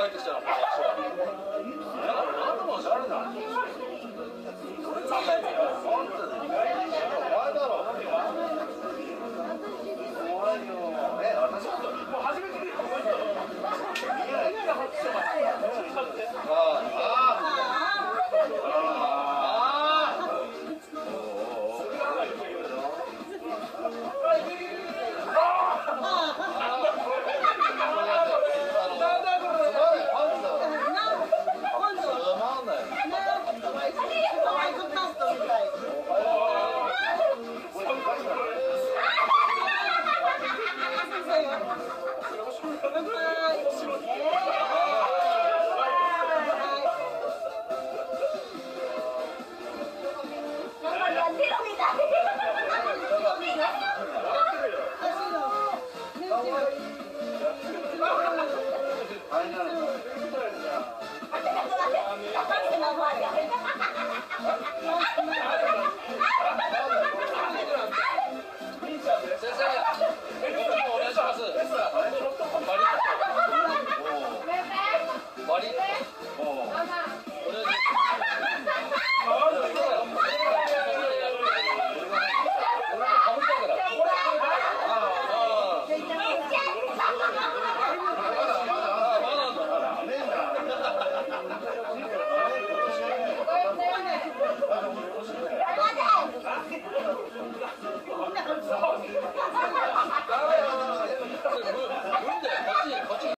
入ってきたの Aynen.